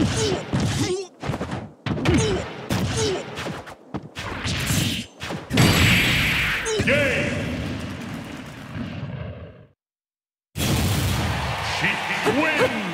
Game! She wins!